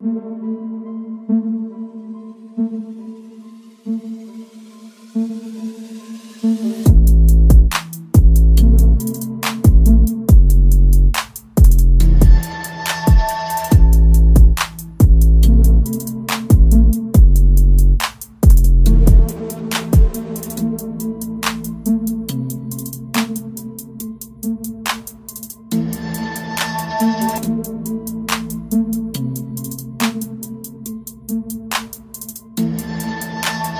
Música